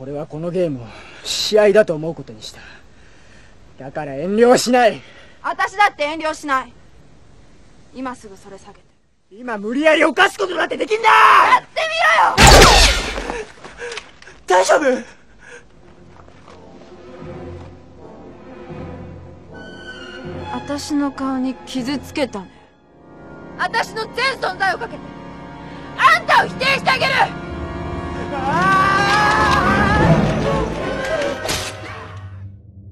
俺はこのゲームを試合だと思うことにした。だから遠慮はしない。私だって遠慮しない。今すぐそれ下げて。今無理やり犯すことだってできんだやってみろよ！大丈夫？私の顔に傷つけたね。私の全存在をかけて。あんたを否定してあげる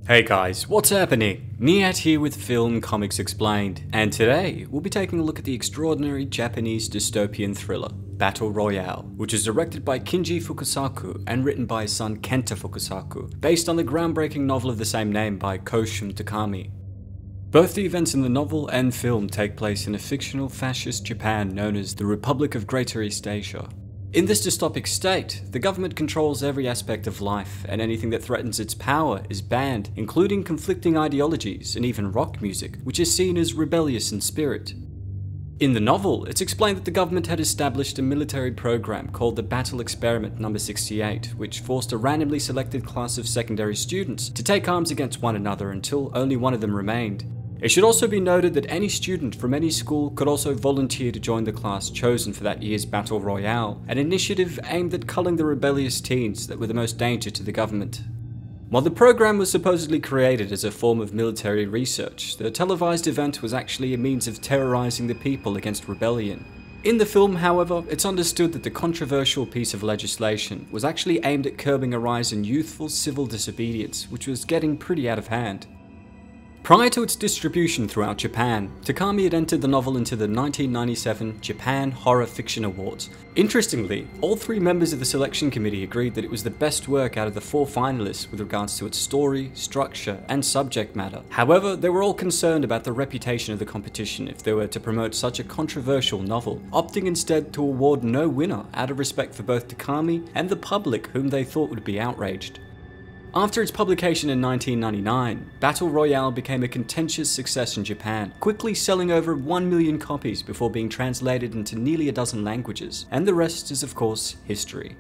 Hey guys, what's happening? Niyat here with Film Comics Explained, and today we'll be taking a look at the extraordinary Japanese dystopian thriller, Battle Royale, which is directed by Kinji Fukasaku and written by his son Kenta Fukasaku, based on the groundbreaking novel of the same name by Koushun Takami. Both the events in the novel and film take place in a fictional fascist Japan known as the Republic of Greater East Asia, in this dystopic state, the government controls every aspect of life, and anything that threatens its power is banned, including conflicting ideologies and even rock music, which is seen as rebellious in spirit. In the novel, it's explained that the government had established a military program called the Battle Experiment Number 68, which forced a randomly selected class of secondary students to take arms against one another until only one of them remained. It should also be noted that any student from any school could also volunteer to join the class chosen for that year's Battle Royale, an initiative aimed at culling the rebellious teens that were the most danger to the government. While the program was supposedly created as a form of military research, the televised event was actually a means of terrorizing the people against rebellion. In the film, however, it's understood that the controversial piece of legislation was actually aimed at curbing a rise in youthful civil disobedience, which was getting pretty out of hand. Prior to its distribution throughout Japan, Takami had entered the novel into the 1997 Japan Horror Fiction Awards. Interestingly, all three members of the selection committee agreed that it was the best work out of the four finalists with regards to its story, structure, and subject matter. However, they were all concerned about the reputation of the competition if they were to promote such a controversial novel, opting instead to award no winner out of respect for both Takami and the public whom they thought would be outraged. After its publication in 1999, Battle Royale became a contentious success in Japan, quickly selling over 1 million copies before being translated into nearly a dozen languages, and the rest is of course history.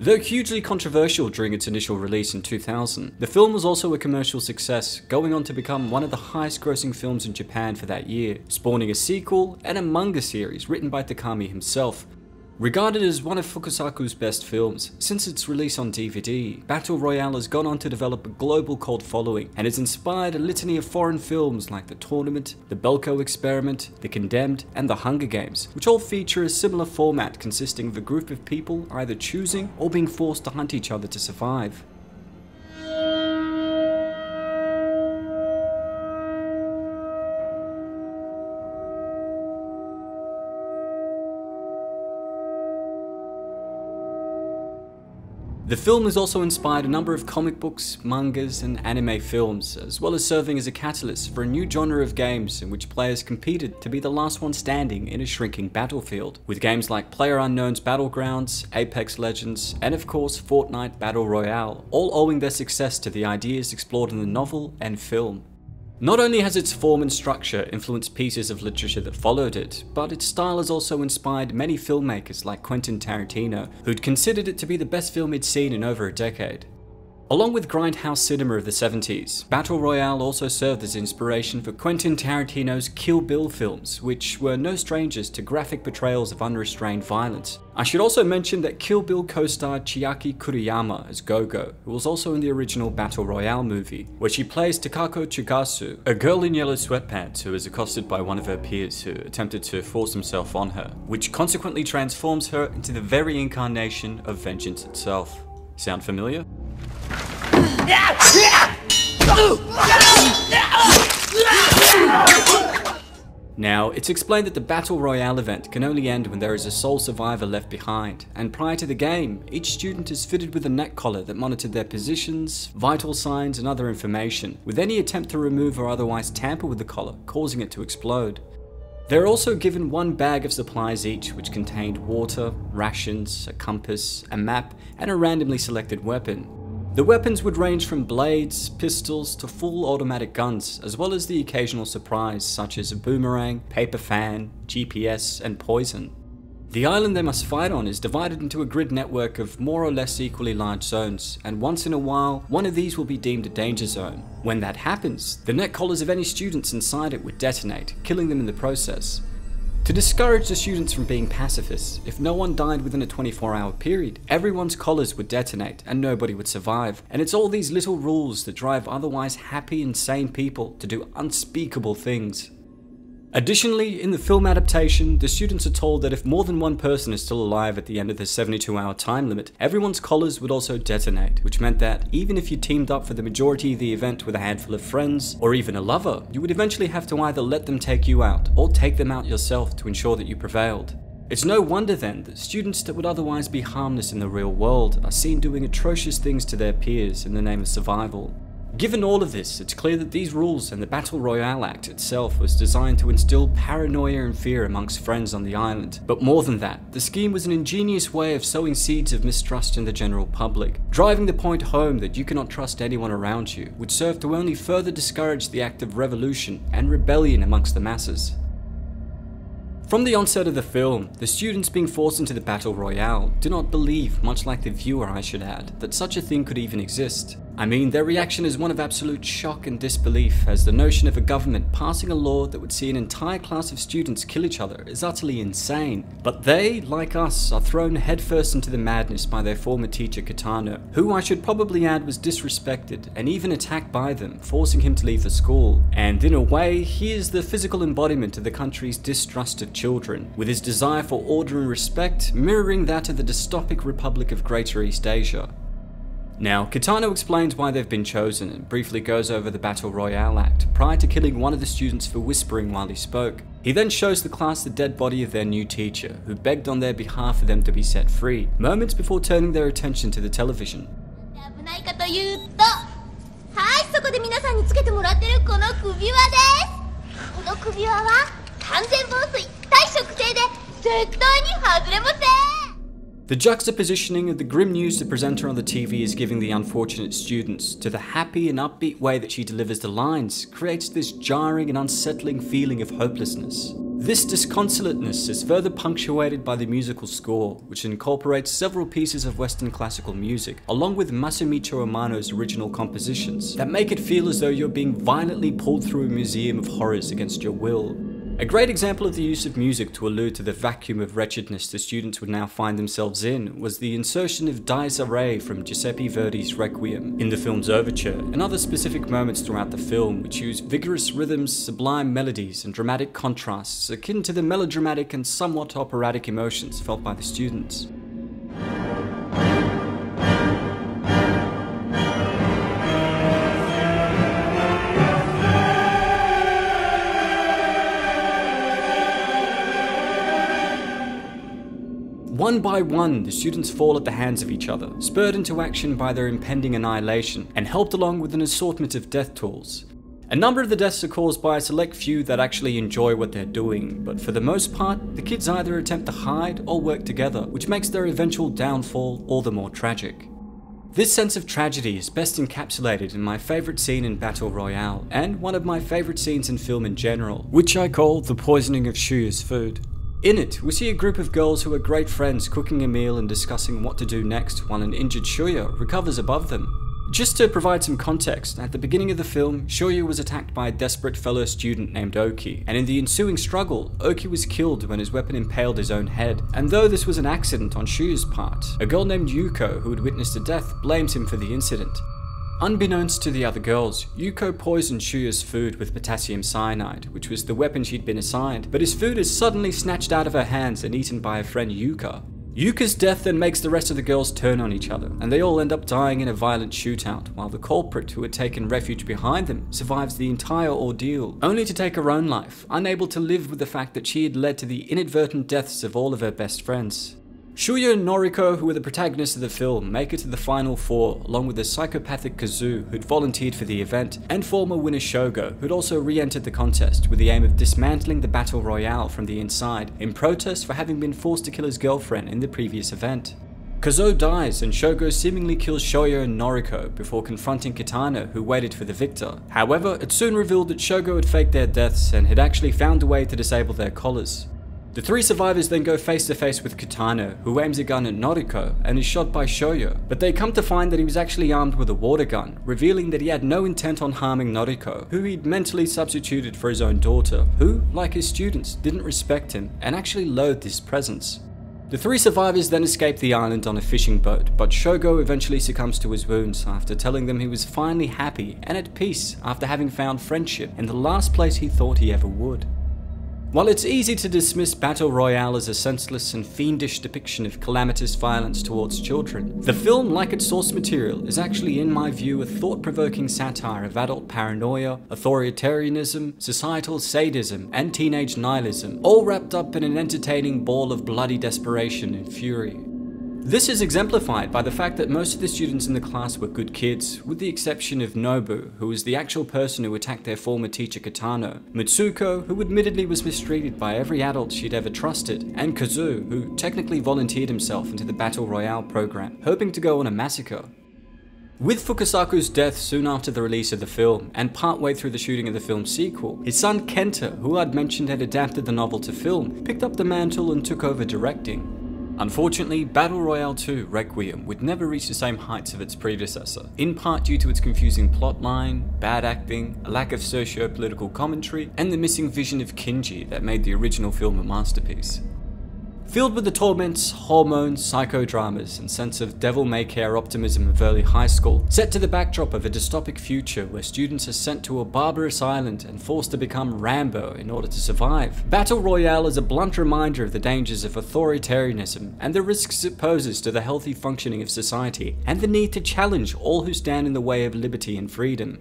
Though hugely controversial during its initial release in 2000, the film was also a commercial success, going on to become one of the highest grossing films in Japan for that year, spawning a sequel and a manga series written by Takami himself, Regarded as one of Fukasaku's best films, since its release on DVD, Battle Royale has gone on to develop a global cult following and has inspired a litany of foreign films like The Tournament, The Belko Experiment, The Condemned, and The Hunger Games, which all feature a similar format consisting of a group of people either choosing or being forced to hunt each other to survive. The film has also inspired a number of comic books, mangas, and anime films, as well as serving as a catalyst for a new genre of games in which players competed to be the last one standing in a shrinking battlefield, with games like PlayerUnknown's Battlegrounds, Apex Legends, and of course Fortnite Battle Royale, all owing their success to the ideas explored in the novel and film. Not only has its form and structure influenced pieces of literature that followed it, but its style has also inspired many filmmakers like Quentin Tarantino, who'd considered it to be the best film he'd seen in over a decade. Along with grindhouse cinema of the 70s, Battle Royale also served as inspiration for Quentin Tarantino's Kill Bill films, which were no strangers to graphic portrayals of unrestrained violence. I should also mention that Kill Bill co-starred Chiaki Kuriyama as Gogo, who was also in the original Battle Royale movie, where she plays Takako Chigusa, a girl in yellow sweatpants who is accosted by one of her peers who attempted to force himself on her, which consequently transforms her into the very incarnation of vengeance itself. Sound familiar? Now, it's explained that the Battle Royale event can only end when there is a sole survivor left behind, and prior to the game, each student is fitted with a neck collar that monitored their positions, vital signs, and other information, with any attempt to remove or otherwise tamper with the collar causing it to explode. They're also given one bag of supplies each, which contained water, rations, a compass, a map, and a randomly selected weapon. The weapons would range from blades, pistols, to full automatic guns, as well as the occasional surprise such as a boomerang, paper fan, GPS, and poison. The island they must fight on is divided into a grid network of more or less equally large zones, and once in a while, one of these will be deemed a danger zone. When that happens, the net collars of any students inside it would detonate, killing them in the process. To discourage the students from being pacifists, if no one died within a 24 hour period, everyone's collars would detonate and nobody would survive. And it's all these little rules that drive otherwise happy and sane people to do unspeakable things. Additionally, in the film adaptation, the students are told that if more than one person is still alive at the end of the 72 hour time limit, everyone's collars would also detonate, which meant that even if you teamed up for the majority of the event with a handful of friends, or even a lover, you would eventually have to either let them take you out, or take them out yourself to ensure that you prevailed. It's no wonder then that students that would otherwise be harmless in the real world are seen doing atrocious things to their peers in the name of survival. Given all of this, it's clear that these rules and the Battle Royale Act itself was designed to instill paranoia and fear amongst friends on the island. But more than that, the scheme was an ingenious way of sowing seeds of mistrust in the general public, driving the point home that you cannot trust anyone around you, which served to only further discourage the act of revolution and rebellion amongst the masses. From the onset of the film, the students being forced into the Battle Royale do not believe, much like the viewer I should add, that such a thing could even exist. I mean, their reaction is one of absolute shock and disbelief, as the notion of a government passing a law that would see an entire class of students kill each other is utterly insane. But they, like us, are thrown headfirst into the madness by their former teacher Kitano, who I should probably add was disrespected and even attacked by them, forcing him to leave the school. And in a way, he is the physical embodiment of the country's distrust of children, with his desire for order and respect mirroring that of the dystopic Republic of Greater East Asia. Now, Kitano explains why they've been chosen and briefly goes over the Battle Royale Act, prior to killing one of the students for whispering while he spoke. He then shows the class the dead body of their new teacher, who begged on their behalf for them to be set free, moments before turning their attention to the television. はいそこで皆さんにつけてもらってるこの首輪ですこの首輪は完全防水耐食性で絶対に外れません the juxtapositioning of the grim news the presenter on the TV is giving the unfortunate students to the happy and upbeat way that she delivers the lines creates this jarring and unsettling feeling of hopelessness. This disconsolateness is further punctuated by the musical score, which incorporates several pieces of Western classical music, along with Masamichi Amano's original compositions, that make it feel as though you're being violently pulled through a museum of horrors against your will. A great example of the use of music to allude to the vacuum of wretchedness the students would now find themselves in was the insertion of Dies Irae from Giuseppe Verdi's Requiem in the film's overture and other specific moments throughout the film which use vigorous rhythms, sublime melodies, and dramatic contrasts akin to the melodramatic and somewhat operatic emotions felt by the students. One by one, the students fall at the hands of each other, spurred into action by their impending annihilation, and helped along with an assortment of death tools. A number of the deaths are caused by a select few that actually enjoy what they're doing, but for the most part, the kids either attempt to hide or work together, which makes their eventual downfall all the more tragic. This sense of tragedy is best encapsulated in my favourite scene in Battle Royale, and one of my favourite scenes in film in general, which I call the poisoning of Shuya's food. In it, we see a group of girls who are great friends cooking a meal and discussing what to do next while an injured Shuya recovers above them. Just to provide some context, at the beginning of the film, Shuya was attacked by a desperate fellow student named Oki, and in the ensuing struggle, Oki was killed when his weapon impaled his own head. And though this was an accident on Shuya's part, a girl named Yuko who had witnessed the death blames him for the incident. Unbeknownst to the other girls, Yuko poisoned Shuya's food with potassium cyanide, which was the weapon she'd been assigned, but his food is suddenly snatched out of her hands and eaten by her friend Yuka. Yuka's death then makes the rest of the girls turn on each other, and they all end up dying in a violent shootout, while the culprit who had taken refuge behind them survives the entire ordeal, only to take her own life, unable to live with the fact that she had led to the inadvertent deaths of all of her best friends. Shuya and Noriko, who were the protagonists of the film, make it to the final four, along with the psychopathic Kazu, who'd volunteered for the event, and former winner Shogo, who'd also re-entered the contest with the aim of dismantling the battle royale from the inside, in protest for having been forced to kill his girlfriend in the previous event. Kazuo dies and Shogo seemingly kills Shuya and Noriko before confronting Kitano who waited for the victor. However, it soon revealed that Shogo had faked their deaths and had actually found a way to disable their collars. The three survivors then go face to face with Kitano, who aims a gun at Noriko and is shot by Shuya, but they come to find that he was actually armed with a water gun, revealing that he had no intent on harming Noriko, who he'd mentally substituted for his own daughter, who, like his students, didn't respect him and actually loathed his presence. The three survivors then escape the island on a fishing boat, but Shogo eventually succumbs to his wounds after telling them he was finally happy and at peace after having found friendship in the last place he thought he ever would. While it's easy to dismiss Battle Royale as a senseless and fiendish depiction of calamitous violence towards children, the film, like its source material, is actually, in my view, a thought provoking satire of adult paranoia, authoritarianism, societal sadism, and teenage nihilism, all wrapped up in an entertaining ball of bloody desperation and fury. This is exemplified by the fact that most of the students in the class were good kids, with the exception of Nobu, who was the actual person who attacked their former teacher Kitano, Mitsuko, who admittedly was mistreated by every adult she'd ever trusted, and Kazu, who technically volunteered himself into the Battle Royale program, hoping to go on a massacre. With Fukasaku's death soon after the release of the film, and partway through the shooting of the film's sequel, his son Kenta, who I'd mentioned had adapted the novel to film, picked up the mantle and took over directing. Unfortunately, Battle Royale 2 Requiem would never reach the same heights of its predecessor, in part due to its confusing plotline, bad acting, a lack of socio-political commentary, and the missing vision of Kinji that made the original film a masterpiece. Filled with the torments, hormones, psychodramas, and sense of devil may care optimism of early high school, set to the backdrop of a dystopic future where students are sent to a barbarous island and forced to become Rambo in order to survive. Battle Royale is a blunt reminder of the dangers of authoritarianism and the risks it poses to the healthy functioning of society, and the need to challenge all who stand in the way of liberty and freedom.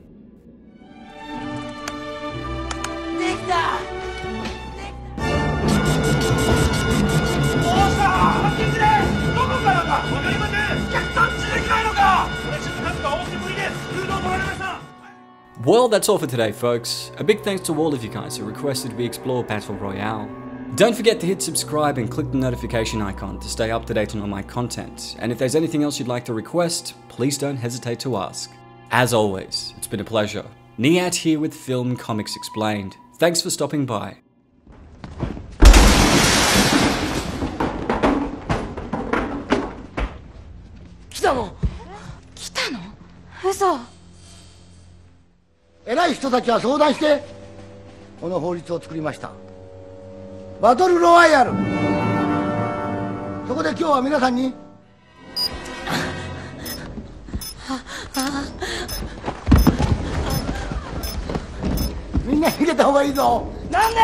Well, that's all for today, folks. A big thanks to all of you guys who requested we explore Battle Royale. Don't forget to hit subscribe and click the notification icon to stay up to date on all my content. And if there's anything else you'd like to request, please don't hesitate to ask. As always, it's been a pleasure. Niyat here with Film Comics Explained. Thanks for stopping by. 人たちは相談してこの法律を作りました。バトルロワイヤル。そこで今日は皆さんにみんな逃げた方がいいぞ。なんで